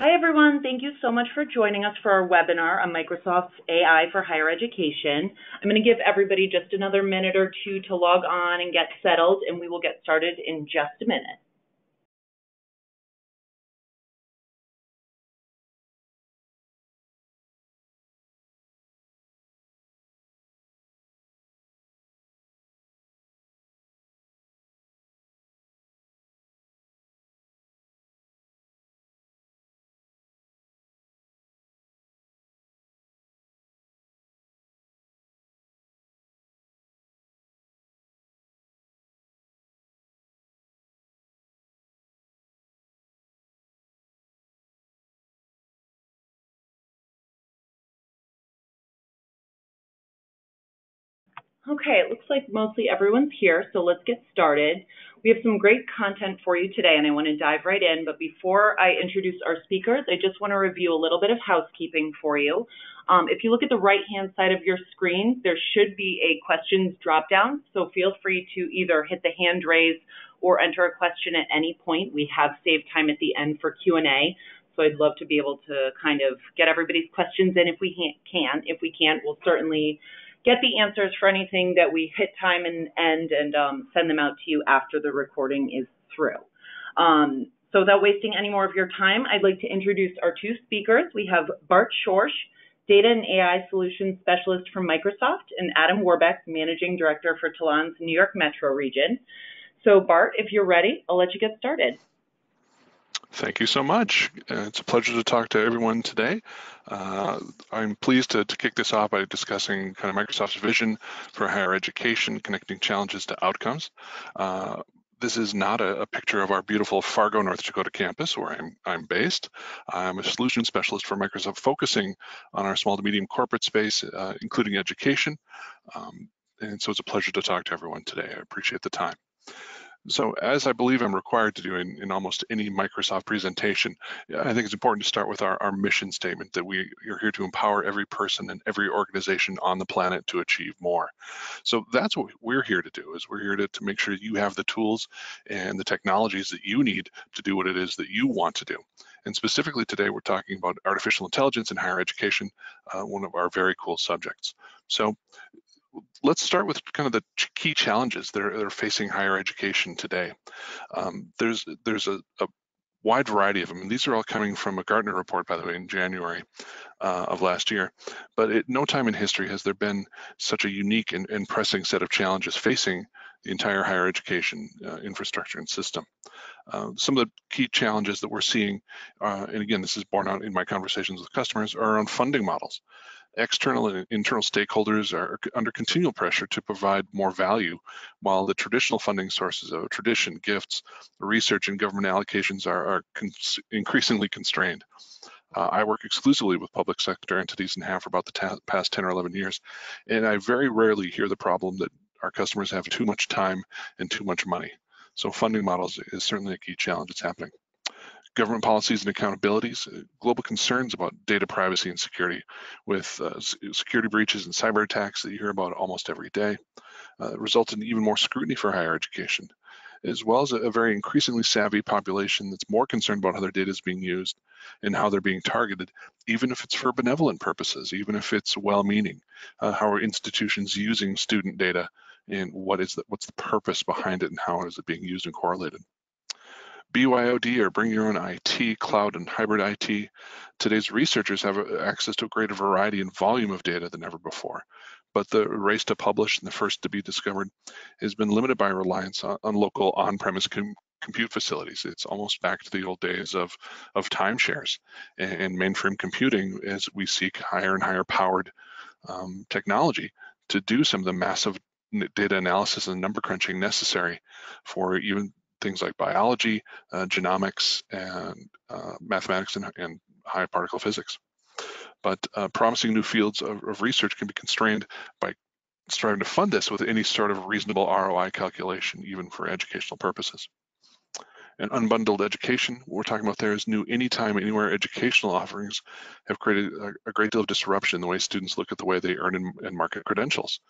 Hi, everyone. Thank you so much for joining us for our webinar on Microsoft's AI for Higher Education. I'm going to give everybody just another minute or two to log on and get settled, and we will get started in just a minute. Okay, it looks like mostly everyone's here, so let's get started. We have some great content for you today, and I want to dive right in. But before I introduce our speakers, I just want to review a little bit of housekeeping for you. Um, if you look at the right-hand side of your screen, there should be a questions drop-down, so feel free to either hit the hand raise or enter a question at any point. We have saved time at the end for Q&A, so I'd love to be able to kind of get everybody's questions in if we can. If we can't, we'll certainly get the answers for anything that we hit time and end and um, send them out to you after the recording is through. Um, so without wasting any more of your time, I'd like to introduce our two speakers. We have Bart Schorsch, Data and AI Solutions Specialist from Microsoft, and Adam Worobec, Managing Director for Tallan's New York Metro region. So Bart, if you're ready, I'll let you get started. Thank you so much. Uh, it's a pleasure to talk to everyone today. Uh, I'm pleased to, to, kick this off by discussing kind of Microsoft's vision for higher education, connecting challenges to outcomes. Uh, this is not a, a, picture of our beautiful Fargo, North Dakota campus where I'm, I'm based. I'm a solution specialist for Microsoft focusing on our small to medium corporate space, uh, including education. Um, and so it's a pleasure to talk to everyone today. I appreciate the time. So as I believe I'm required to do in, in almost any Microsoft presentation, I think it's important to start with our, our mission statement that we are here to empower every person and every organization on the planet to achieve more. So that's what we're here to do is we're here to, to make sure you have the tools and the technologies that you need to do what it is that you want to do. And specifically today, we're talking about artificial intelligence in higher education, uh, one of our very cool subjects. So let's start with kind of the key challenges that are, that are facing higher education today. Um, there's there's a, a, wide variety of them, and these are all coming from a Gartner report, by the way, in January uh, of last year. But at no time in history has there been such a unique and, and pressing set of challenges facing the entire higher education uh, infrastructure and system. Uh, some of the key challenges that we're seeing, uh, and again, this is borne out in my conversations with customers, are on funding models external and internal stakeholders are under continual pressure to provide more value, while the traditional funding sources of tradition, gifts, research, and government allocations are, are increasingly constrained. Uh, I work exclusively with public sector entities and have for about the past 10 or 11 years, and I very rarely hear the problem that our customers have too much time and too much money. So funding models is certainly a key challenge that's happening government policies and accountabilities, uh, global concerns about data privacy and security with uh, security breaches and cyber attacks that you hear about almost every day, uh, result in even more scrutiny for higher education, as well as a, a, very increasingly savvy population that's more concerned about how their data is being used and how they're being targeted, even if it's for benevolent purposes, even if it's well-meaning. Uh, how are institutions using student data and what is the, what's the purpose behind it and how is it being used and correlated? BYOD or bring your own IT, cloud and hybrid IT. Today's researchers have access to a greater variety and volume of data than ever before. But the race to publish and the first to be discovered has been limited by reliance on, on local on-premise com compute facilities. It's almost back to the old days of, of timeshares and, and mainframe computing as we seek higher and higher powered um, technology to do some of the massive data analysis and number crunching necessary for even things like biology, uh, genomics, and uh, mathematics and, and, high particle physics. But uh, promising new fields of, of, research can be constrained by striving to fund this with any sort of reasonable ROI calculation, even for educational purposes. And unbundled education, what we're talking about there is new anytime, anywhere educational offerings have created a, a great deal of disruption in the way students look at the way they earn and, and market credentials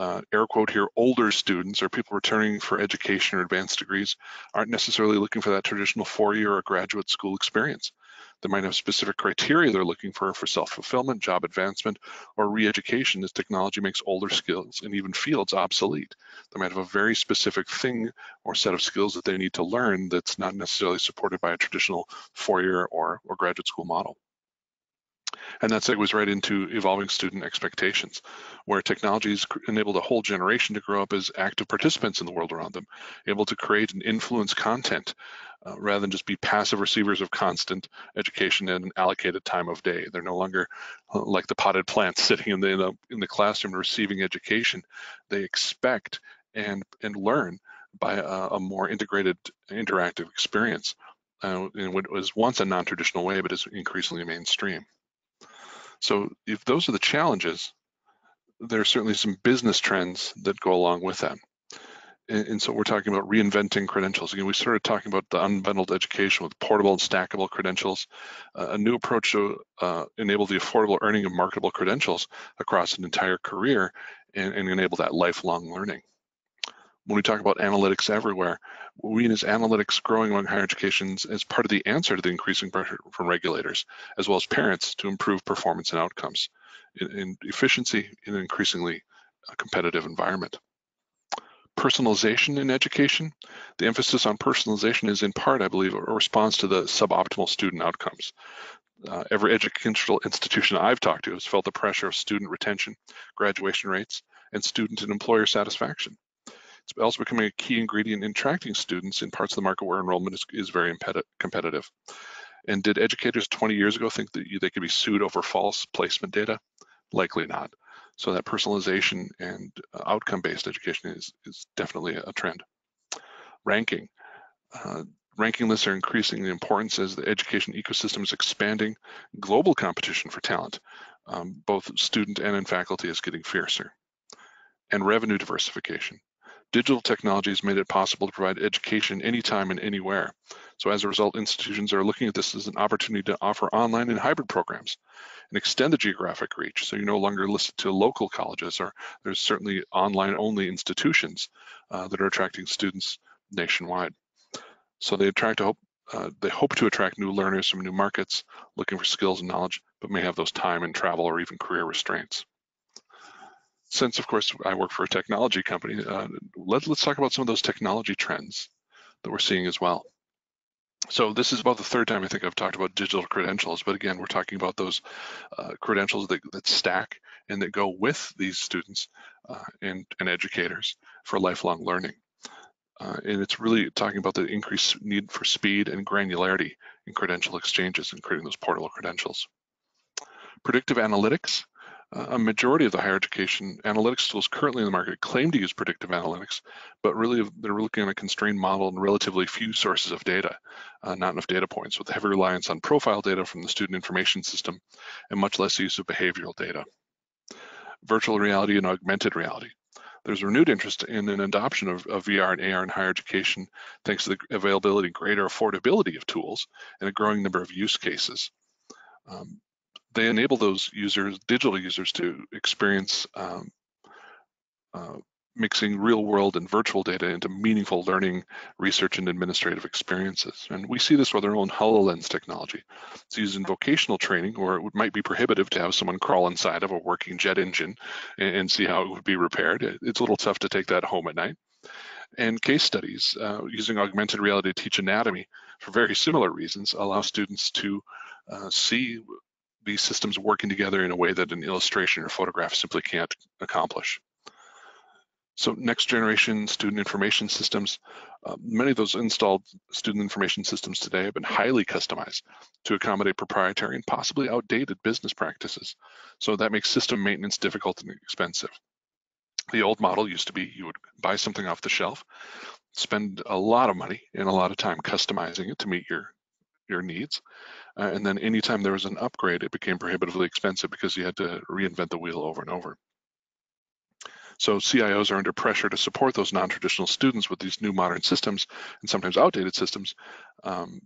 uh, air quote here, older students or people returning for education or advanced degrees aren't necessarily looking for that traditional four-year or graduate school experience. They might have specific criteria they're looking for for self-fulfillment, job advancement, or re-education as technology makes older skills and even fields obsolete. They might have a very specific thing or set of skills that they need to learn that's not necessarily supported by a traditional four-year or, or graduate school model. And that segues right into evolving student expectations, where technologies enabled a whole generation to grow up as active participants in the world around them, able to create and influence content uh, rather than just be passive receivers of constant education at an allocated time of day. They're no longer uh, like the potted plants sitting in the, in the, in the classroom receiving education. They expect and, and learn by a, a more integrated, interactive experience uh, in what was once a non-traditional way, but is increasingly mainstream. So if those are the challenges, there are certainly some business trends that go along with that. And, and so we're talking about reinventing credentials. Again, we started talking about the unbundled education with portable and stackable credentials, uh, a new approach to uh, enable the affordable earning of marketable credentials across an entire career and, and enable that lifelong learning when we talk about analytics everywhere, we as analytics growing among higher educations as part of the answer to the increasing pressure from regulators, as well as parents to improve performance and outcomes in, in efficiency in an increasingly uh, competitive environment. Personalization in education, the emphasis on personalization is in part, I believe, a response to the suboptimal student outcomes. Uh, every educational institution I've talked to has felt the pressure of student retention, graduation rates, and student and employer satisfaction. It's also becoming a key ingredient in attracting students in parts of the market where enrollment is, is very competitive. And did educators 20 years ago think that they could be sued over false placement data? Likely not. So that personalization and uh, outcome-based education is, is definitely a trend. Ranking. Uh, ranking lists are increasing in importance as the education ecosystem is expanding. Global competition for talent, um, both student and in faculty, is getting fiercer. And revenue diversification digital technologies made it possible to provide education anytime and anywhere. So as a result, institutions are looking at this as an opportunity to offer online and hybrid programs and extend the geographic reach. So you're no longer listed to local colleges or there's certainly online only institutions uh, that are attracting students nationwide. So they attract hope, uh, they hope to attract new learners from new markets looking for skills and knowledge, but may have those time and travel or even career restraints since of course I work for a technology company, uh, let, let's talk about some of those technology trends that we're seeing as well. So this is about the third time I think I've talked about digital credentials, but again, we're talking about those uh, credentials that, that, stack and that go with these students uh, and, and, educators for lifelong learning. Uh, and it's really talking about the increased need for speed and granularity in credential exchanges and creating those portable credentials. Predictive analytics a majority of the higher education analytics tools currently in the market claim to use predictive analytics, but really they're looking at a constrained model and relatively few sources of data, uh, not enough data points, with heavy reliance on profile data from the student information system and much less use of behavioral data. Virtual reality and augmented reality. There's renewed interest in an adoption of, of VR and AR in higher education, thanks to the availability and greater affordability of tools and a growing number of use cases. Um, they enable those users, digital users, to experience um, uh, mixing real world and virtual data into meaningful learning, research, and administrative experiences. And we see this with our own HoloLens technology. It's used in vocational training, where it might be prohibitive to have someone crawl inside of a working jet engine and, see how it would be repaired. It's a little tough to take that home at night. And case studies uh, using augmented reality to teach anatomy for very similar reasons allow students to uh, see these systems working together in a way that an illustration or photograph simply can't accomplish. So next generation student information systems, uh, many of those installed student information systems today have been highly customized to accommodate proprietary and possibly outdated business practices. So that makes system maintenance difficult and expensive. The old model used to be you would buy something off the shelf, spend a lot of money and a lot of time customizing it to meet your, your needs, uh, and then anytime there was an upgrade, it became prohibitively expensive because you had to reinvent the wheel over and over. So CIOs are under pressure to support those non-traditional students with these new modern systems and sometimes outdated systems, um,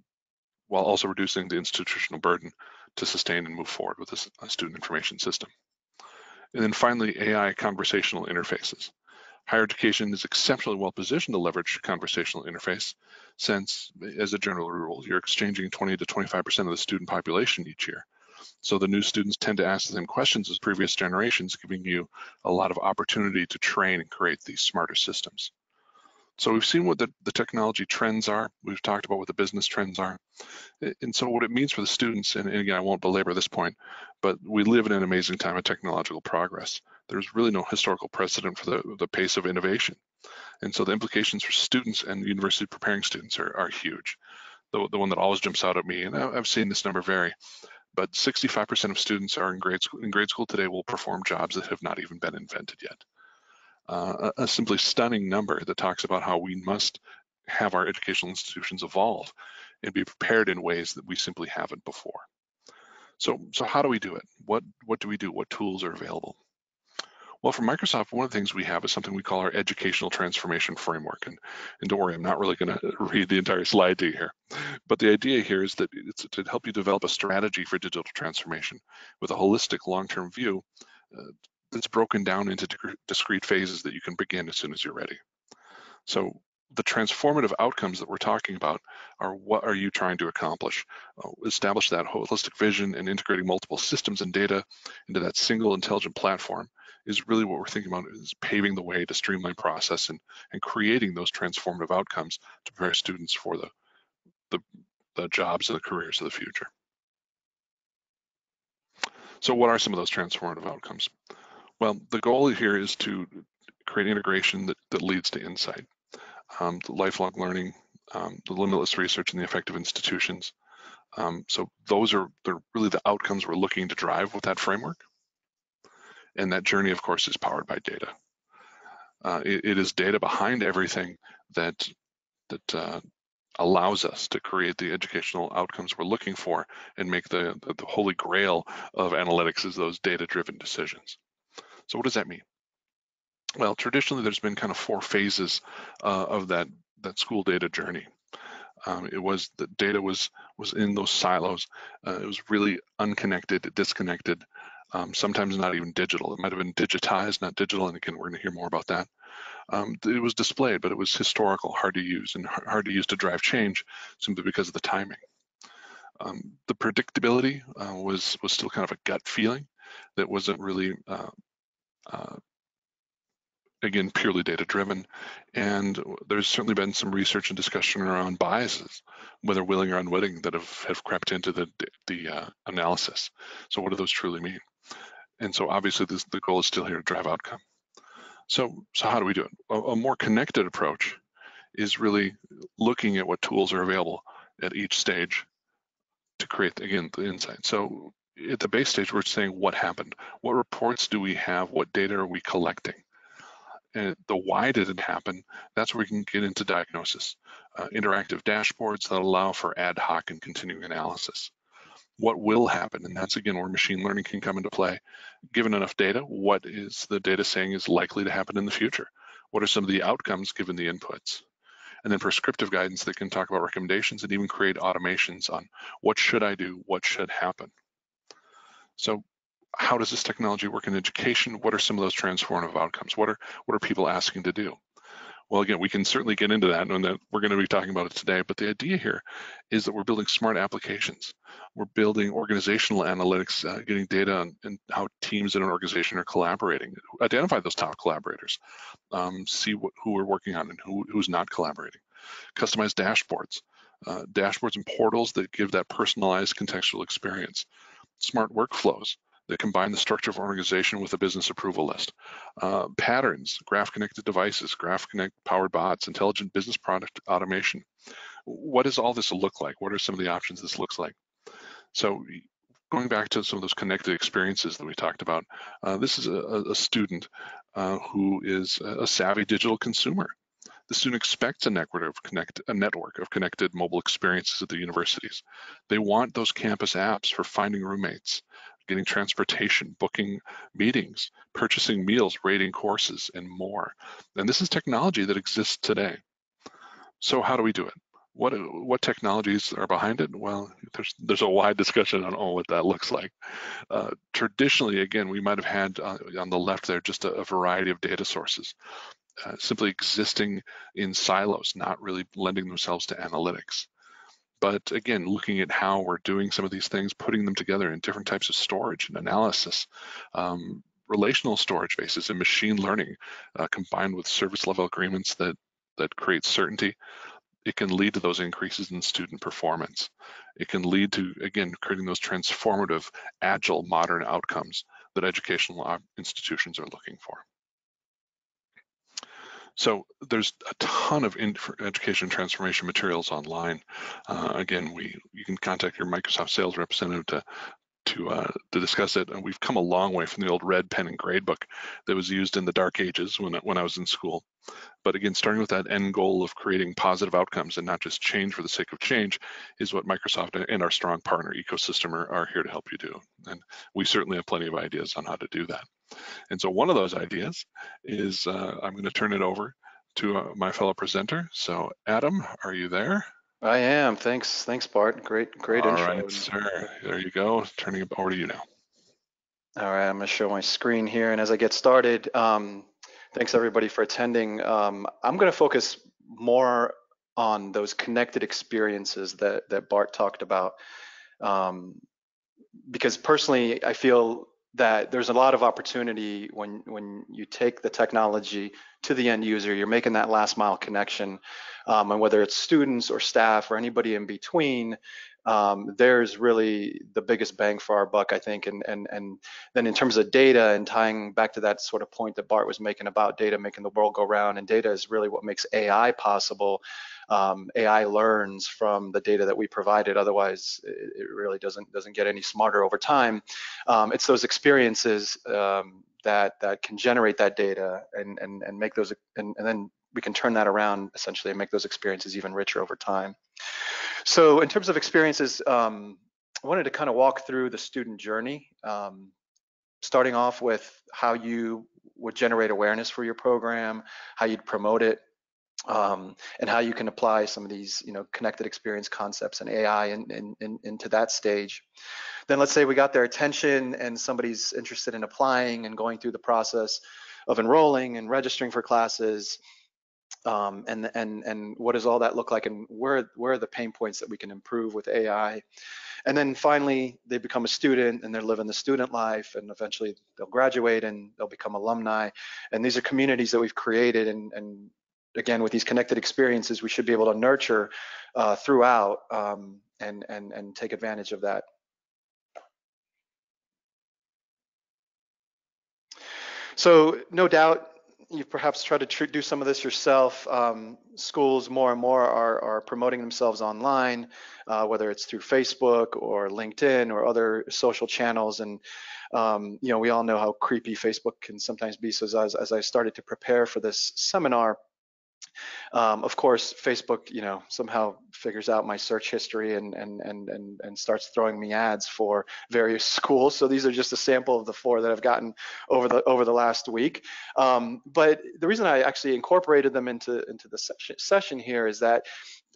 while also reducing the institutional burden to sustain and move forward with this uh, student information system. And then finally, AI conversational interfaces. Higher education is exceptionally well positioned to leverage conversational interface since, as a general rule, you're exchanging 20 to 25% of the student population each year. So the new students tend to ask the same questions as previous generations, giving you a lot of opportunity to train and create these smarter systems. So we've seen what the, the technology trends are. We've talked about what the business trends are. And so what it means for the students, and, and again, I won't belabor this point, but we live in an amazing time of technological progress. There's really no historical precedent for the, the pace of innovation. And so the implications for students and university preparing students are, are huge. The, the one that always jumps out at me, and I've seen this number vary, but 65% of students are in grade school in grade school today will perform jobs that have not even been invented yet uh, a, a simply stunning number that talks about how we must have our educational institutions evolve and be prepared in ways that we simply haven't before. So, so how do we do it? What, what do we do? What tools are available? Well, for Microsoft, one of the things we have is something we call our Educational Transformation Framework. And, and don't worry, I'm not really going to read the entire slide to you here. But the idea here is that it's to help you develop a strategy for digital transformation with a holistic long-term view uh, that's broken down into discrete phases that you can begin as soon as you're ready. So the transformative outcomes that we're talking about are what are you trying to accomplish? Uh, establish that holistic vision and integrating multiple systems and data into that single intelligent platform is really what we're thinking about is paving the way to streamline process and, and creating those transformative outcomes to prepare students for the, the, the jobs and the careers of the future. So what are some of those transformative outcomes? Well, the goal here is to create integration that, that leads to insight, um, the lifelong learning, um, the limitless research, and the effective institutions. Um, so those are really the outcomes we're looking to drive with that framework. And that journey, of course, is powered by data. Uh, it, it is data behind everything that that uh, allows us to create the educational outcomes we're looking for and make the, the, the holy grail of analytics is those data-driven decisions. So what does that mean? Well, traditionally, there's been kind of four phases uh, of that that school data journey. Um, it was the data was was in those silos. Uh, it was really unconnected, disconnected, um, sometimes not even digital. It might have been digitized, not digital. And again, we're going to hear more about that. Um, it was displayed, but it was historical, hard to use, and hard to use to drive change simply because of the timing. Um, the predictability uh, was was still kind of a gut feeling that wasn't really uh, uh, again, purely data driven. And there's certainly been some research and discussion around biases, whether willing or unwitting, that have, have crept into the, the uh, analysis. So what do those truly mean? And so obviously this, the goal is still here to drive outcome. So, so how do we do it? A, a more connected approach is really looking at what tools are available at each stage to create, again, the insight. So at the base stage, we're saying what happened. What reports do we have? What data are we collecting? And the why did it happen? That's where we can get into diagnosis. Uh, interactive dashboards that allow for ad hoc and continuing analysis. What will happen? And that's again where machine learning can come into play. Given enough data, what is the data saying is likely to happen in the future? What are some of the outcomes given the inputs? and then prescriptive guidance that can talk about recommendations and even create automations on what should I do, what should happen. So how does this technology work in education? What are some of those transformative outcomes? What are what are people asking to do? Well, again, we can certainly get into that, and that we're going to be talking about it today. But the idea here is that we're building smart applications. We're building organizational analytics, uh, getting data on, and how teams in an organization are collaborating. Identify those top collaborators, um, see what, who we're working on and who, who's not collaborating. Customize dashboards, uh, dashboards and portals that give that personalized contextual experience smart workflows that combine the structure of organization with a business approval list. Uh, patterns, graph connected devices, graph connect powered bots, intelligent business product automation. What does all this look like? What are some of the options this looks like? So going back to some of those connected experiences that we talked about, uh, this is a, a student uh, who is a savvy digital consumer. The student expects a network of connect a network of connected mobile experiences at the universities. They want those campus apps for finding roommates, getting transportation, booking meetings, purchasing meals, rating courses, and more. And this is technology that exists today. So how do we do it? What what technologies are behind it? Well, there's there's a wide discussion on, all what that looks like. Uh, traditionally, again, we might have had uh, on the left there just a, a variety of data sources uh, simply existing in silos, not really lending themselves to analytics. But again, looking at how we're doing some of these things, putting them together in different types of storage and analysis, um, relational storage bases and machine learning uh, combined with service level agreements that, that create certainty, it can lead to those increases in student performance. It can lead to, again, creating those transformative, agile, modern outcomes that educational institutions are looking for. So there's a ton of education transformation materials online. Uh, again, we you can contact your Microsoft sales representative to to uh, to discuss it. And we've come a long way from the old red pen and gradebook that was used in the dark ages when when I was in school. But again, starting with that end goal of creating positive outcomes and not just change for the sake of change is what Microsoft and our strong partner ecosystem are, are here to help you do. And we certainly have plenty of ideas on how to do that. And so one of those ideas is uh, I'm going to turn it over to uh, my fellow presenter. So Adam, are you there? I am. Thanks. Thanks, Bart. Great, great All intro. All right, sir. There you go. Turning it over to you now. All right, I'm going to show my screen here. And as I get started, um, thanks everybody for attending. Um, I'm going to focus more on those connected experiences that, that Bart talked about. Um, because personally, I feel that there's a lot of opportunity when when you take the technology to the end user you're making that last mile connection um, and whether it's students or staff or anybody in between um, there's really the biggest bang for our buck i think and and and then in terms of data and tying back to that sort of point that bart was making about data making the world go round and data is really what makes ai possible um, AI learns from the data that we provided. Otherwise, it, it really doesn't doesn't get any smarter over time. Um, it's those experiences um, that that can generate that data and and and make those and, and then we can turn that around essentially and make those experiences even richer over time. So in terms of experiences, um, I wanted to kind of walk through the student journey, um, starting off with how you would generate awareness for your program, how you'd promote it, um, and how you can apply some of these, you know, connected experience concepts and AI in, in, in, into that stage. Then let's say we got their attention and somebody's interested in applying and going through the process of enrolling and registering for classes. Um, and and and what does all that look like, and where where are the pain points that we can improve with AI? And then finally, they become a student and they're living the student life, and eventually they'll graduate and they'll become alumni. And these are communities that we've created, and and again, with these connected experiences, we should be able to nurture uh, throughout um, and, and, and take advantage of that. So no doubt you've perhaps tried to do some of this yourself. Um, schools more and more are, are promoting themselves online, uh, whether it's through Facebook or LinkedIn or other social channels. And, um, you know, we all know how creepy Facebook can sometimes be. So as, as I started to prepare for this seminar, um, of course, Facebook, you know, somehow figures out my search history and and and and and starts throwing me ads for various schools. So these are just a sample of the four that I've gotten over the over the last week. Um, but the reason I actually incorporated them into into the session, session here is that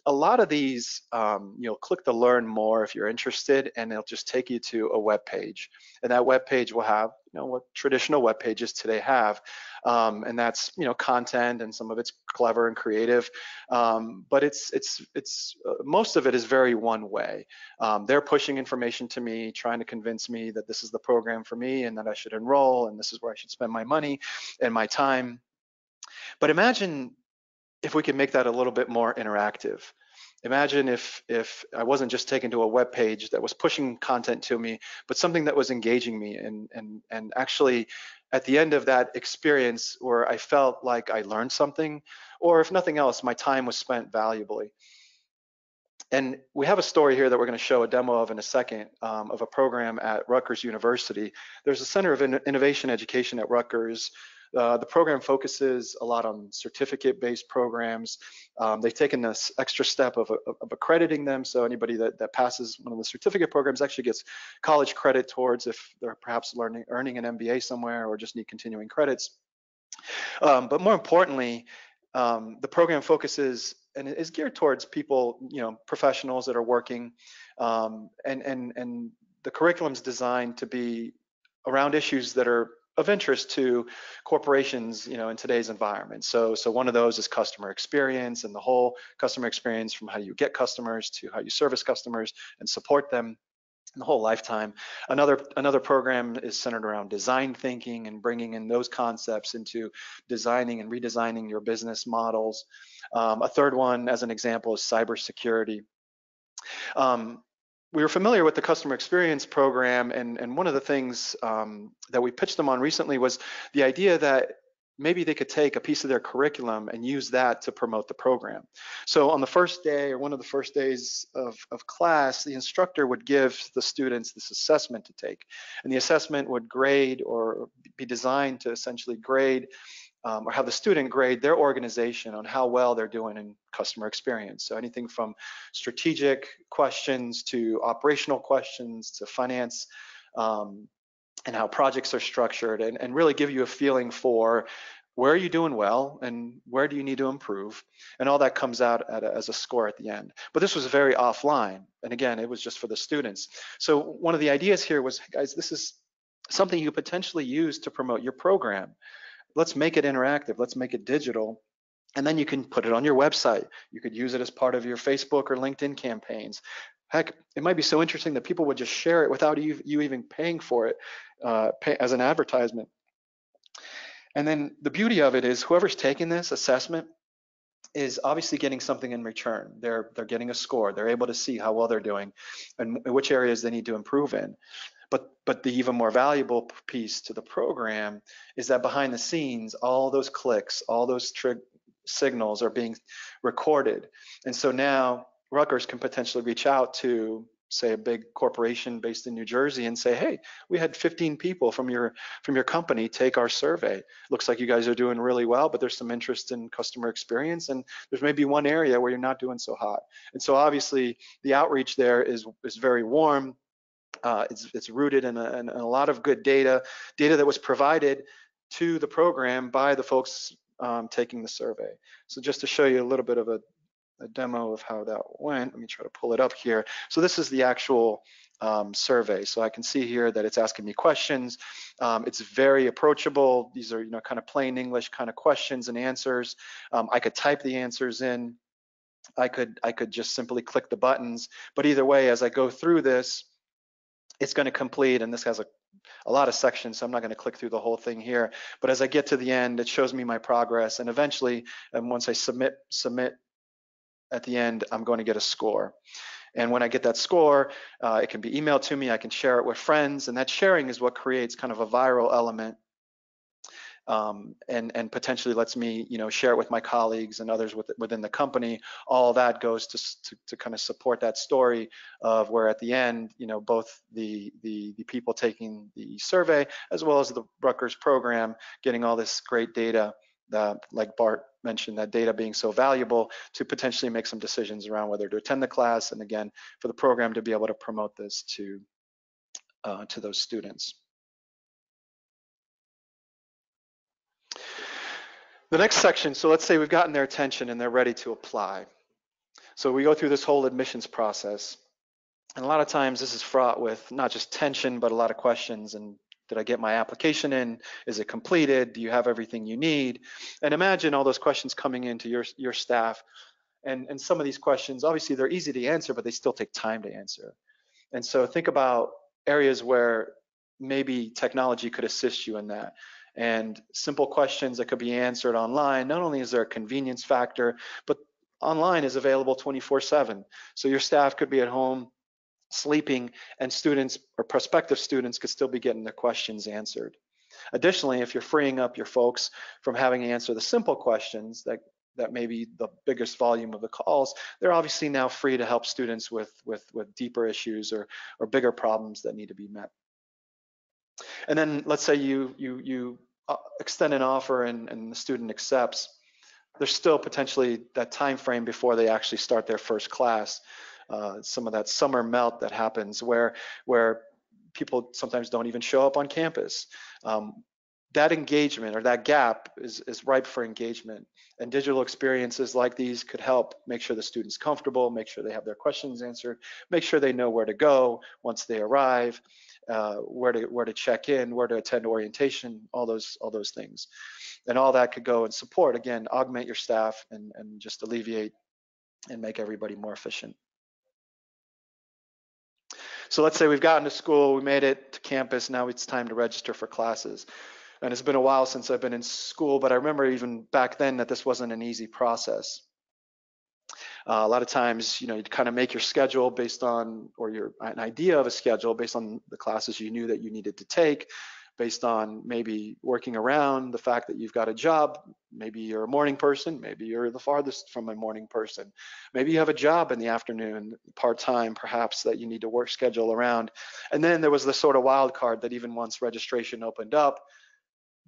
a lot of these, um, you'll click the learn more if you're interested, and it'll just take you to a web page. And that web page will have, you know, what traditional web pages today have. Um, and that's you know content and some of it's clever and creative. Um, but it's it's it's uh, most of it is very one way. Um, they're pushing information to me trying to convince me that this is the program for me and that I should enroll and this is where I should spend my money and my time. But imagine if we could make that a little bit more interactive imagine if if I wasn't just taken to a web page that was pushing content to me, but something that was engaging me and and and actually at the end of that experience where I felt like I learned something, or if nothing else, my time was spent valuably. And we have a story here that we're going to show a demo of in a second um, of a program at Rutgers University. There's a Center of Innovation Education at Rutgers uh, the program focuses a lot on certificate-based programs. Um, they've taken this extra step of, of, of, accrediting them, so anybody that, that passes one of the certificate programs actually gets college credit towards if they're perhaps learning, earning an MBA somewhere or just need continuing credits. Um, but more importantly, um, the program focuses and is geared towards people, you know, professionals that are working, um, and and and the curriculum is designed to be around issues that are of interest to corporations, you know, in today's environment. So, so one of those is customer experience and the whole customer experience from how you get customers to how you service customers and support them the whole lifetime. Another another program is centered around design thinking and bringing in those concepts into designing and redesigning your business models. Um, a third one, as an example, is cybersecurity. Um, we were familiar with the customer experience program, and, and one of the things um, that we pitched them on recently was the idea that maybe they could take a piece of their curriculum and use that to promote the program. So on the first day or one of the first days of, of class, the instructor would give the students this assessment to take. And the assessment would grade or be designed to essentially grade um, or have the student grade their organization on how well they're doing in customer experience. So anything from strategic questions to operational questions to finance um, and how projects are structured and, and really give you a feeling for where are you doing well and where do you need to improve and all that comes out a, as a score at the end. But this was very offline and again it was just for the students. So one of the ideas here was guys this is something you potentially use to promote your program let's make it interactive let's make it digital and then you can put it on your website you could use it as part of your facebook or linkedin campaigns heck it might be so interesting that people would just share it without you, you even paying for it uh, pay, as an advertisement and then the beauty of it is whoever's taking this assessment is obviously getting something in return. They're they're getting a score. They're able to see how well they're doing and which areas they need to improve in. But but the even more valuable piece to the program is that behind the scenes, all those clicks, all those signals are being recorded. And so now Rutgers can potentially reach out to say a big corporation based in New Jersey and say, hey, we had 15 people from your from your company take our survey. Looks like you guys are doing really well, but there's some interest in customer experience, and there's maybe one area where you're not doing so hot. And so obviously the outreach there is is very warm. Uh, it's it's rooted in a, in a lot of good data, data that was provided to the program by the folks um, taking the survey. So just to show you a little bit of a a demo of how that went. Let me try to pull it up here. So this is the actual um, survey. So I can see here that it's asking me questions. Um, it's very approachable. These are, you know, kind of plain English kind of questions and answers. Um, I could type the answers in. I could, I could just simply click the buttons. But either way, as I go through this, it's going to complete, and this has a, a lot of sections, so I'm not going to click through the whole thing here. But as I get to the end, it shows me my progress, and eventually, and once I submit submit at the end, I'm going to get a score. And when I get that score, uh, it can be emailed to me, I can share it with friends, and that sharing is what creates kind of a viral element um, and, and potentially lets me, you know, share it with my colleagues and others with, within the company. All that goes to, to, to, kind of support that story of where at the end, you know, both the, the, the people taking the survey as well as the Rutgers program getting all this great data that, like Bart mentioned that data being so valuable to potentially make some decisions around whether to attend the class and again for the program to be able to promote this to uh, to those students. The next section, so let's say we've gotten their attention and they're ready to apply. So we go through this whole admissions process. And a lot of times this is fraught with not just tension, but a lot of questions and did I get my application in? Is it completed? Do you have everything you need? And imagine all those questions coming into your, your staff. And, and some of these questions, obviously they're easy to answer, but they still take time to answer. And so think about areas where maybe technology could assist you in that. And simple questions that could be answered online, not only is there a convenience factor, but online is available 24 seven. So your staff could be at home sleeping and students or prospective students could still be getting their questions answered. Additionally, if you're freeing up your folks from having to answer the simple questions that that may be the biggest volume of the calls, they're obviously now free to help students with, with, with deeper issues or, or bigger problems that need to be met. And then let's say you, you, you uh, extend an offer and, and the student accepts, there's still potentially that time frame before they actually start their first class uh, some of that summer melt that happens where where people sometimes don't even show up on campus. Um, that engagement or that gap is, is ripe for engagement. And digital experiences like these could help make sure the student's comfortable, make sure they have their questions answered, make sure they know where to go once they arrive, uh, where to where to check in, where to attend orientation, all those all those things. And all that could go and support, again, augment your staff and, and just alleviate and make everybody more efficient. So let's say we've gotten to school, we made it to campus, now it's time to register for classes. And it's been a while since I've been in school, but I remember even back then that this wasn't an easy process. Uh, a lot of times, you know, you'd kind of make your schedule based on, or your an idea of a schedule based on the classes you knew that you needed to take, based on maybe working around the fact that you've got a job. Maybe you're a morning person, maybe you're the farthest from a morning person. Maybe you have a job in the afternoon, part-time perhaps, that you need to work schedule around. And then there was the sort of wild card that even once registration opened up,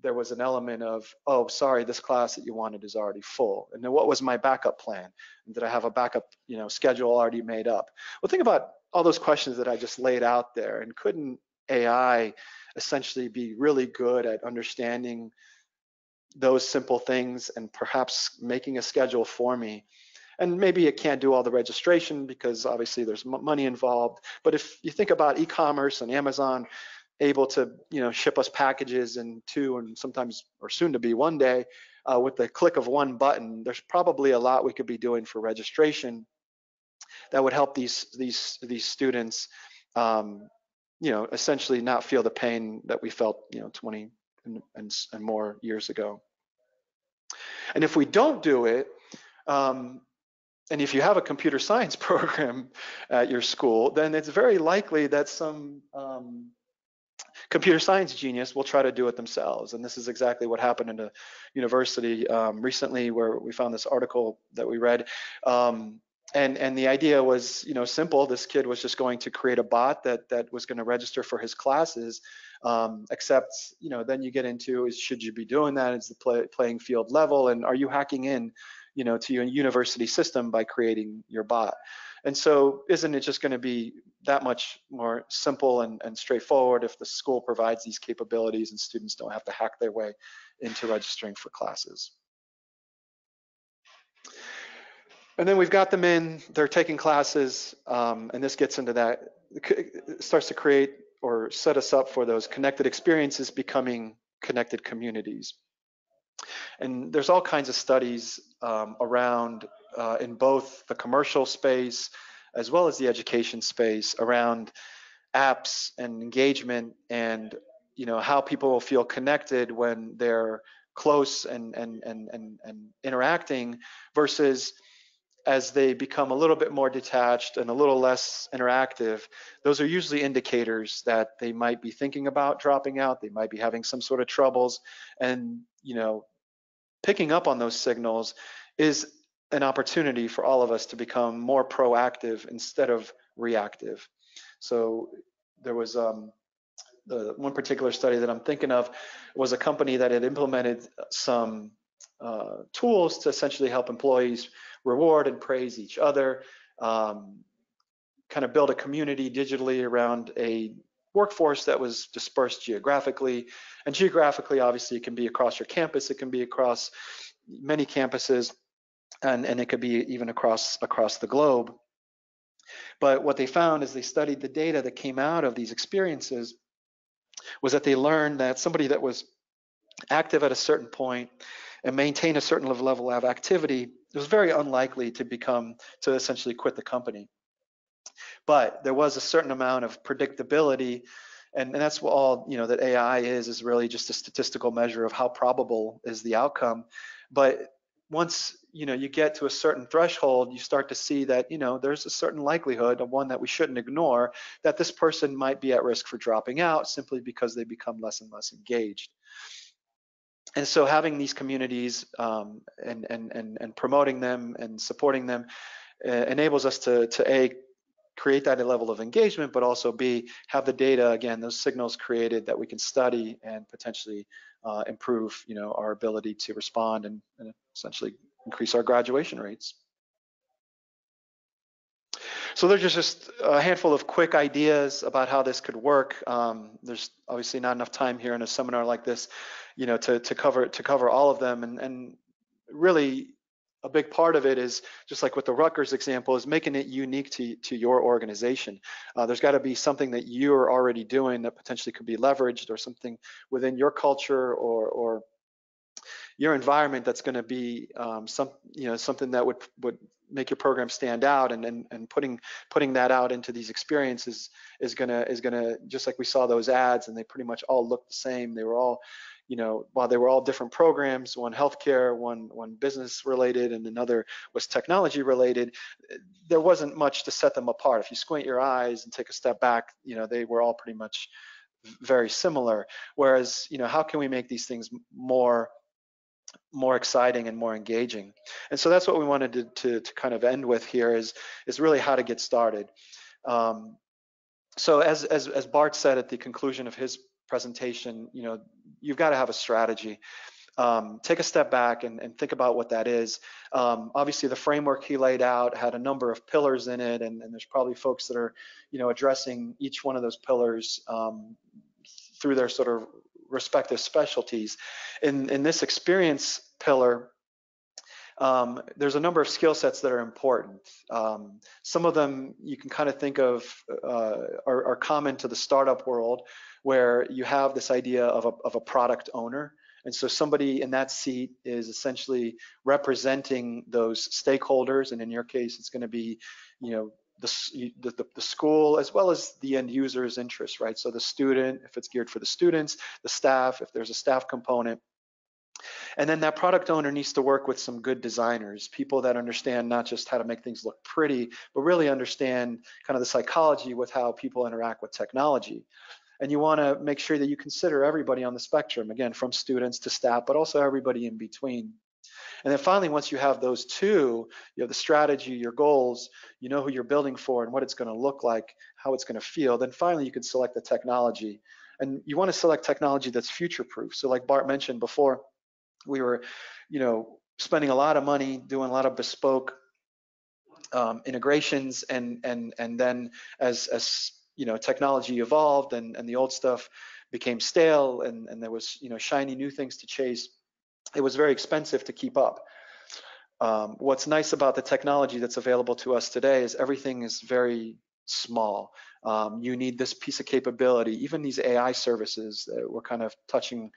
there was an element of, oh, sorry, this class that you wanted is already full. And then what was my backup plan? And did I have a backup, you know, schedule already made up? Well, think about all those questions that I just laid out there. And couldn't AI essentially be really good at understanding those simple things and perhaps making a schedule for me? And maybe it can't do all the registration because obviously there's money involved. But if you think about e-commerce and Amazon, able to you know ship us packages in two and sometimes or soon to be one day uh, with the click of one button there's probably a lot we could be doing for registration that would help these these these students um, you know essentially not feel the pain that we felt you know 20 and, and, and more years ago. And if we don't do it um, and if you have a computer science program at your school, then it's very likely that some um, computer science genius will try to do it themselves. And this is exactly what happened in a university um, recently where we found this article that we read. Um, and, and the idea was, you know, simple. This kid was just going to create a bot that, that was going to register for his classes. Um, except, you know, then you get into is should you be doing that? Is the play, playing field level? And are you hacking in, you know, to your university system by creating your bot? And so isn't it just going to be that much more simple and, and straightforward if the school provides these capabilities and students don't have to hack their way into registering for classes? And then we've got them in, they're taking classes, um, and this gets into that, starts to create or set us up for those connected experiences becoming connected communities. And there's all kinds of studies um, around uh, in both the commercial space as well as the education space around apps and engagement and you know how people will feel connected when they're close and and and and, and interacting versus as they become a little bit more detached and a little less interactive, those are usually indicators that they might be thinking about dropping out. They might be having some sort of troubles. And, you know, picking up on those signals is an opportunity for all of us to become more proactive instead of reactive. So there was um, the one particular study that I'm thinking of was a company that had implemented some uh, tools to essentially help employees reward and praise each other, um, kind of build a community digitally around a workforce that was dispersed geographically. And geographically, obviously, it can be across your campus, it can be across many campuses and, and it could be even across across the globe. But what they found as they studied the data that came out of these experiences was that they learned that somebody that was active at a certain point and maintain a certain level of activity it was very unlikely to become to essentially quit the company. But there was a certain amount of predictability and, and that's what all you know that AI is is really just a statistical measure of how probable is the outcome. But once you know you get to a certain threshold you start to see that you know there's a certain likelihood of one that we shouldn't ignore that this person might be at risk for dropping out simply because they become less and less engaged and so having these communities um, and, and, and, and promoting them and supporting them uh, enables us to, to a create that level of engagement but also b have the data again those signals created that we can study and potentially uh, improve you know our ability to respond and, and essentially increase our graduation rates. So there's just, a handful of quick ideas about how this could work. Um, there's obviously not enough time here in a seminar like this, you know, to, to cover to cover all of them. And, and really, a big part of it is just like with the Rutgers example, is making it unique to to your organization. Uh, there's got to be something that you're already doing that potentially could be leveraged, or something within your culture or or your environment that's going to be um, some you know something that would would make your program stand out and, and and putting putting that out into these experiences is gonna is gonna just like we saw those ads and they pretty much all looked the same. They were all you know while they were all different programs one healthcare one one business related and another was technology related there wasn't much to set them apart. If you squint your eyes and take a step back you know they were all pretty much very similar. Whereas you know how can we make these things more more exciting and more engaging. And so that's what we wanted to, to, to kind of end with here is, is really how to get started. Um, so as, as, as Bart said at the conclusion of his presentation, you know, you've got to have a strategy. Um, take a step back and, and, think about what that is. Um, obviously, the framework he laid out had a number of pillars in it, and, and there's probably folks that are, you know, addressing each one of those pillars um, through their sort of respective specialties. In, in this experience pillar, um, there's a number of skill sets that are important. Um, some of them you can kind of think of uh, are, are, common to the startup world, where you have this idea of a, of a product owner. And so somebody in that seat is essentially representing those stakeholders. And in your case, it's going to be, you know, the, the, the, school as well as the end user's interest, right? So the student, if it's geared for the students, the staff, if there's a staff component. And then that product owner needs to work with some good designers, people that understand not just how to make things look pretty, but really understand kind of the psychology with how people interact with technology. And you want to make sure that you consider everybody on the spectrum, again, from students to staff, but also everybody in between. And then finally, once you have those two, you have the strategy, your goals, you know who you're building for and what it's going to look like, how it's going to feel, then finally you can select the technology. And you want to select technology that's future proof. So like Bart mentioned before, we were, you know, spending a lot of money doing a lot of bespoke um, integrations and and and then as as you know technology evolved and and the old stuff became stale and and there was you know shiny new things to chase it was very expensive to keep up. Um, what's nice about the technology that's available to us today is everything is very small. Um, you need this piece of capability. Even these AI services that we're kind of touching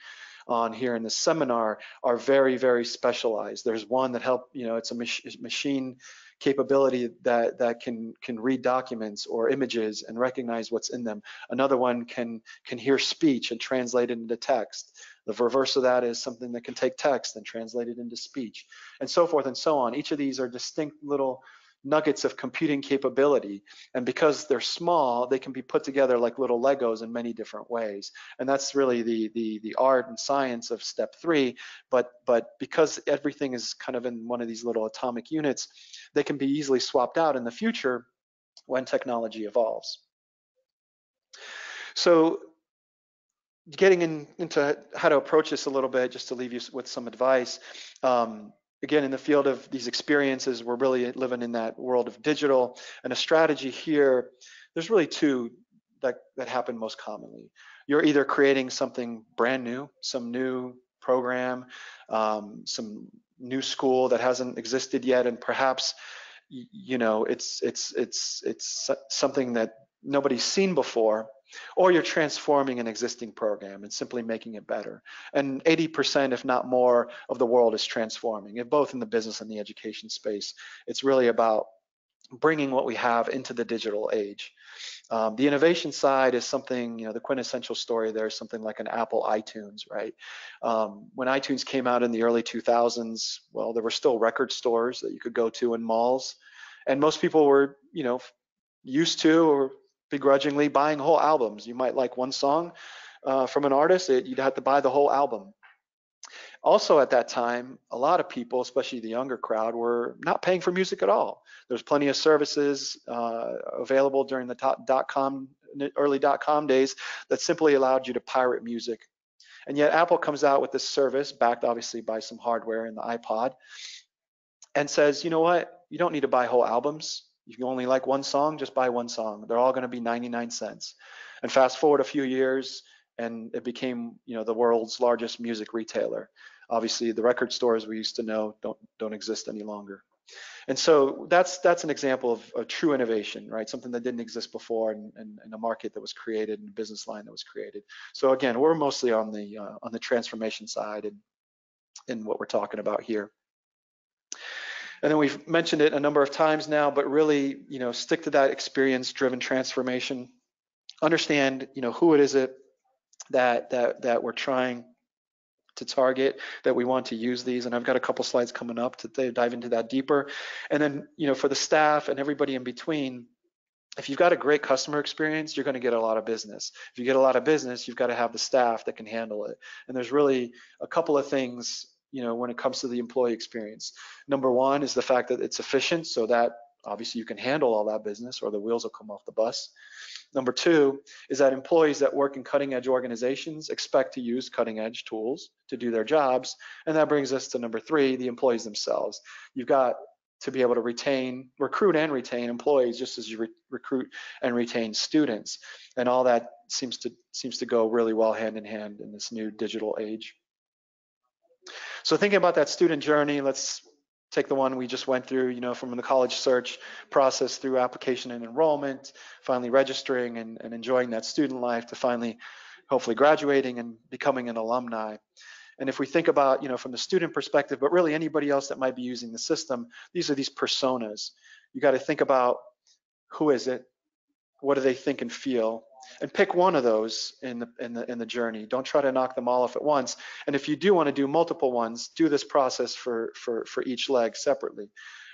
on here in this seminar are very, very specialized. There's one that help, you know, it's a mach machine capability that that can can read documents or images and recognize what's in them. Another one can can hear speech and translate it into text. The reverse of that is something that can take text and translate it into speech, and so forth and so on. Each of these are distinct little nuggets of computing capability. And because they're small, they can be put together like little Legos in many different ways. And that's really the the the art and science of step three. But but because everything is kind of in one of these little atomic units, they can be easily swapped out in the future when technology evolves. So getting in, into how to approach this a little bit, just to leave you with some advice. Um, again, in the field of these experiences, we're really living in that world of digital. And a strategy here, there's really two that, that happen most commonly. You're either creating something brand new, some new program, um, some new school that hasn't existed yet, and perhaps you know it's it's it's it's something that nobody's seen before or you're transforming an existing program and simply making it better. And 80%, if not more, of the world is transforming, both in the business and the education space. It's really about bringing what we have into the digital age. Um, the innovation side is something, you know, the quintessential story there is something like an Apple iTunes, right? Um, when iTunes came out in the early 2000s, well, there were still record stores that you could go to in malls. And most people were, you know, used to or begrudgingly buying whole albums. You might like one song uh, from an artist, it, you'd have to buy the whole album. Also, at that time, a lot of people, especially the younger crowd, were not paying for music at all. There's plenty of services uh, available during the top dot com early dot com days that simply allowed you to pirate music. And yet, Apple comes out with this service, backed obviously by some hardware in the iPod, and says, you know what? You don't need to buy whole albums. If you only like one song, just buy one song. They're all going to be 99 cents. And fast forward a few years, and it became, you know, the world's largest music retailer. Obviously, the record stores we used to know don't don't exist any longer. And so that's that's an example of a true innovation, right? Something that didn't exist before, and, and, a market that was created, and a business line that was created. So again, we're mostly on the uh, on the transformation side, and in what we're talking about here. And then we've mentioned it a number of times now, but really, you know, stick to that experience-driven transformation. Understand, you know, who it is it that that that we're trying to target that we want to use these. And i've got a couple slides coming up to dive into that deeper. And then you know for the staff and everybody in between if you've got a great customer experience you're going to get a lot of business. If you get a lot of business you've got to have the staff that can handle it. And there's really a couple of things you know when it comes to the employee experience number one is the fact that it's efficient so that obviously you can handle all that business or the wheels will come off the bus Number two is that employees that work in cutting edge organizations expect to use cutting edge tools to do their jobs. And that brings us to number three, the employees themselves. You've got to be able to retain, recruit and retain employees just as you re recruit and retain students. And all that seems to seems to go really well hand in hand in this new digital age. So thinking about that student journey, let's take the one we just went through, you know, from the college search process through application and enrollment, finally registering and, and enjoying that student life to finally hopefully graduating and becoming an alumni. And if we think about, you know, from the student perspective, but really anybody else that might be using the system, these are these personas. You got to think about who is it? What do they think and feel? And pick one of those in the in the in the journey. Don't try to knock them all off at once. And if you do want to do multiple ones do this process for for for each leg separately.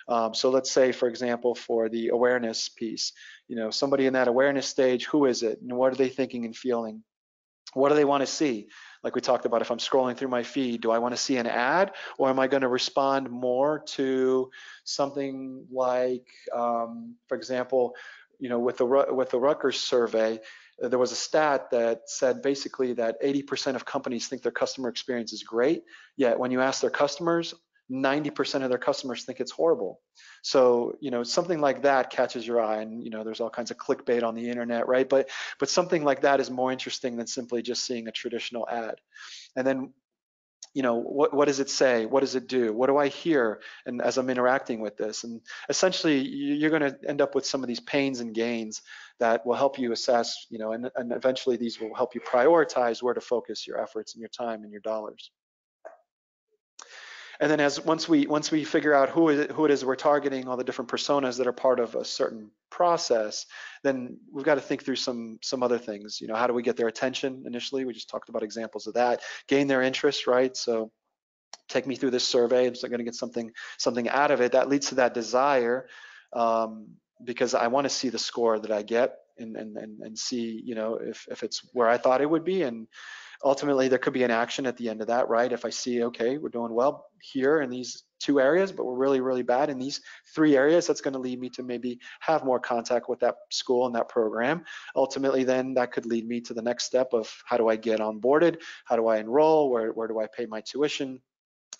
Um, so let's say for example for the awareness piece you know somebody in that awareness stage who is it? And what are they thinking and feeling? What do they want to see? Like we talked about if i'm scrolling through my feed do i want to see an ad? Or am i going to respond more to something like um, for example you know, with the with the Rutgers survey, uh, there was a stat that said basically that 80% of companies think their customer experience is great, yet when you ask their customers, 90% of their customers think it's horrible. So, you know, something like that catches your eye and, you know, there's all kinds of clickbait on the internet, right? But but something like that is more interesting than simply just seeing a traditional ad. And then you know, what, what does it say? What does it do? What do I hear? And as I'm interacting with this, and essentially you're going to end up with some of these pains and gains that will help you assess, you know, and, and eventually these will help you prioritize where to focus your efforts and your time and your dollars. And then as once we once we figure out who it, who it is we're targeting, all the different personas that are part of a certain process, then we've got to think through some some other things. You know, how do we get their attention initially? We just talked about examples of that. Gain their interest, right? So take me through this survey. I'm going to get something something out of it that leads to that desire, um, because I want to see the score that I get and and and, and see you know if if it's where I thought it would be and ultimately there could be an action at the end of that, right? If I see, okay, we're doing well here in these two areas, but we're really, really bad in these three areas, that's going to lead me to maybe have more contact with that school and that program. Ultimately, then that could lead me to the next step of how do I get onboarded? How do I enroll? Where, where do I pay my tuition?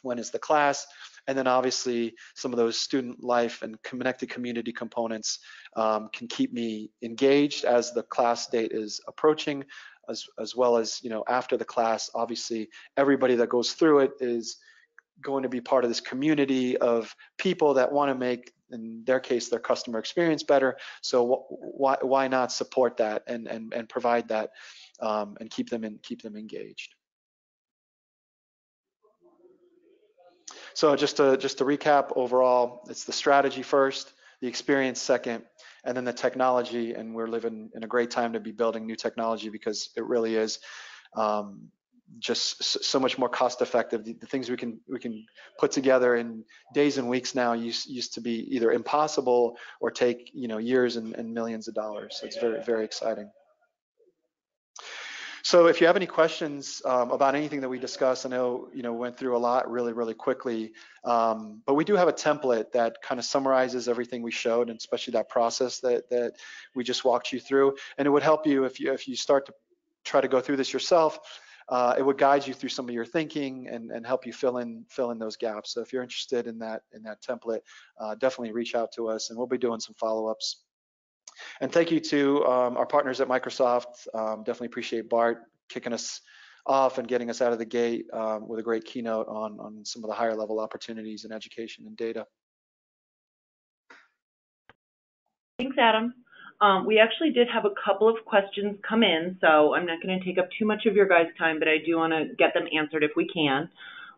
When is the class? And then obviously some of those student life and connected community components um, can keep me engaged as the class date is approaching as, as well as, you know, after the class, obviously everybody that goes through it is going to be part of this community of people that want to make in their case their customer experience better. So why why not support that and and, and provide that um, and keep them in keep them engaged? So just to just to recap overall it's the strategy first the experience second and then the technology. And we're living in a great time to be building new technology because it really is um, just so much more cost effective. The, the, things we can we can put together in days and weeks now used used to be either impossible or take you know years and, and millions of dollars. So it's very very exciting. So if you have any questions um, about anything that we discussed, I know you know went through a lot really really quickly, um, but we do have a template that kind of summarizes everything we showed, and especially that process that that we just walked you through. And it would help you if you if you start to try to go through this yourself. uh, it would guide you through some of your thinking and, and help you fill in fill in those gaps. So if you're interested in that in that template, uh, definitely reach out to us, and we'll be doing some follow-ups. And thank you to um, our partners at Microsoft. Um, definitely appreciate Bart kicking us off and getting us out of the gate um, with a great keynote on, on some of the higher level opportunities in education and data. Thanks, Adam. Um, we actually did have a couple of questions come in, so I'm not going to take up too much of your guys' time, but I do want to get them answered if we can.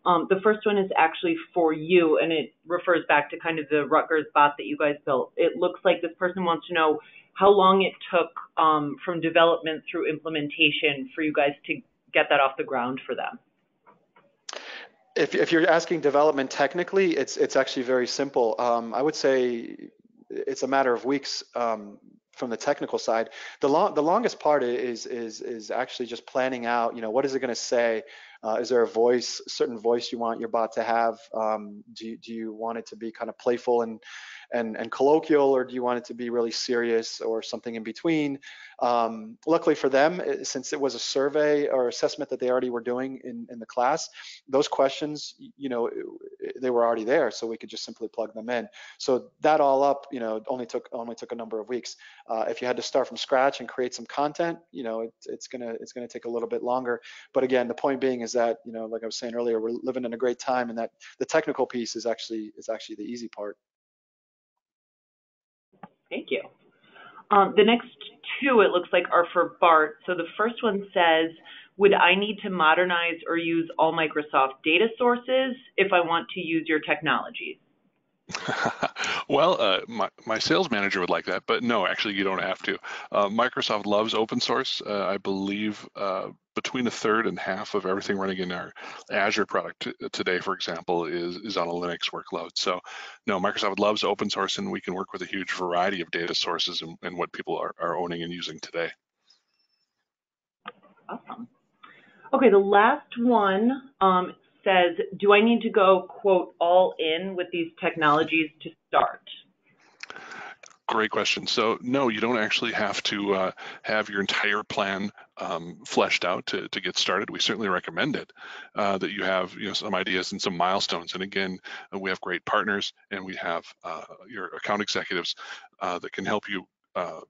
Um, the first one is actually for you, and it refers back to kind of the Rutgers bot that you guys built. It looks like this person wants to know how long it took um, from development through implementation for you guys to get that off the ground for them. If, if you're asking development technically, it's it's actually very simple. Um, I would say it's a matter of weeks um, from the technical side. The long the longest part is is is actually just planning out. You know, what is it going to say? Uh, is there a voice, certain voice you want your bot to have? Um, do, do you want it to be kind of playful and, and, and colloquial, or do you want it to be really serious or something in between? Um, luckily for them, since it was a survey or assessment that they already were doing in, in the class, those questions, you know, they were already there, so we could just simply plug them in. So that all up, you know, only took only took a number of weeks. Uh, if you had to start from scratch and create some content, you know, it, it's gonna it's gonna take a little bit longer. But again, the point being is that, you know, like I was saying earlier, we're living in a great time, and that the technical piece is actually is actually the easy part. Thank you. Um, the next two, it looks like, are for Bart. So the first one says, would I need to modernize or use all Microsoft data sources if I want to use your technologies? well, uh, my, my sales manager would like that, but no, actually, you don't have to. Uh, Microsoft loves open source. Uh, I believe uh, between a third and half of everything running in our Azure product today, for example, is, is on a Linux workload. So, no, Microsoft loves open source, and we can work with a huge variety of data sources and, and what people are, are owning and using today. Awesome. Okay, the last one um, says, do I need to go, quote, all in with these technologies to start? Great question. So no, you don't actually have to uh, have your entire plan um, fleshed out to, to get started. We certainly recommend it, uh, that you have you know some ideas and some milestones. And again, uh, we have great partners and we have uh, your account executives uh, that can help you uh,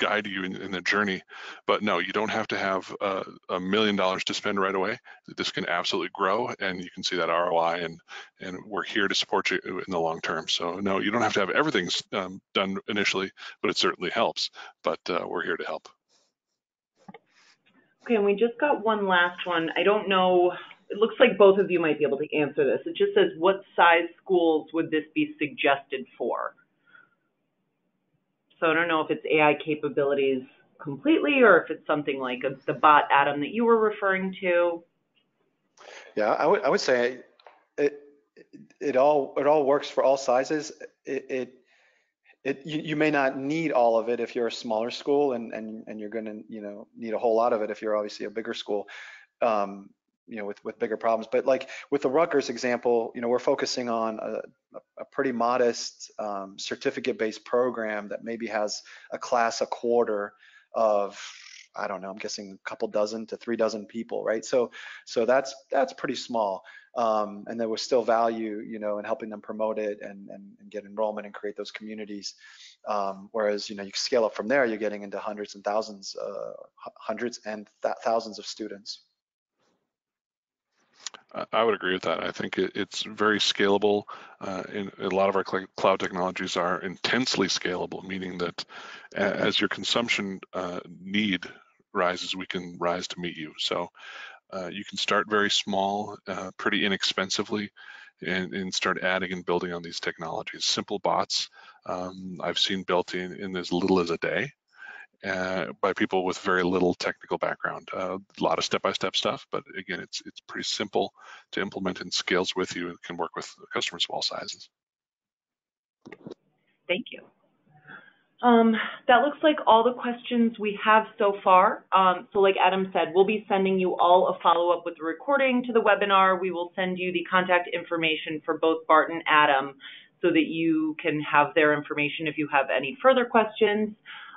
guide you in, in the journey. But no, you don't have to have uh, a million dollars to spend right away. This can absolutely grow, and you can see that ROI, and and we're here to support you in the long term. So no, you don't have to have everything um, done initially, but it certainly helps. But uh, we're here to help. Okay, and we just got one last one. I don't know. It looks like both of you might be able to answer this. It just says, what size schools would this be suggested for? So I don't know if it's AI capabilities completely or if it's something like a, the bot Adam that you were referring to. Yeah, I would I would say it it all it all works for all sizes. It, it it you, you may not need all of it if you're a smaller school and and and you're going to you know need a whole lot of it if you're obviously a bigger school um, you know with with bigger problems. But like with the Rutgers example you know we're focusing on a, a pretty modest um, certificate based program that maybe has a class a quarter of I don't know I'm guessing a couple dozen to three dozen people right? So so that's that's pretty small. Um, and there was still value you know in helping them promote it and, and, and get enrollment and create those communities. Um, whereas you know you scale up from there you're getting into hundreds and thousands uh, hundreds and th thousands of students I would agree with that. I think it, it's very scalable. Uh, in, a lot of our cl cloud technologies are intensely scalable, meaning that as your consumption uh, need rises, we can rise to meet you. So uh, you can start very small, uh, pretty inexpensively, and, and, start adding and building on these technologies. Simple bots um, I've seen built in in as little as a day uh, by people with very little technical background. Uh, a lot of step-by-step stuff, but again, it's it's pretty simple to implement and scales with you and can work with customers of all sizes. Thank you. Um, that looks like all the questions we have so far. Um, so like Adam said, we'll be sending you all a follow-up with the recording to the webinar. We will send you the contact information for both Bart and Adam so that you can have their information if you have any further questions.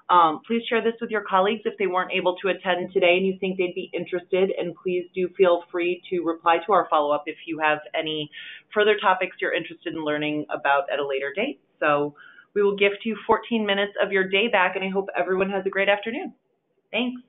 Um, please share this with your colleagues if they weren't able to attend today and you think they'd be interested. And please do feel free to reply to our follow-up if you have any further topics you're interested in learning about at a later date. So we will gift you 14 minutes of your day back, and I hope everyone has a great afternoon. Thanks.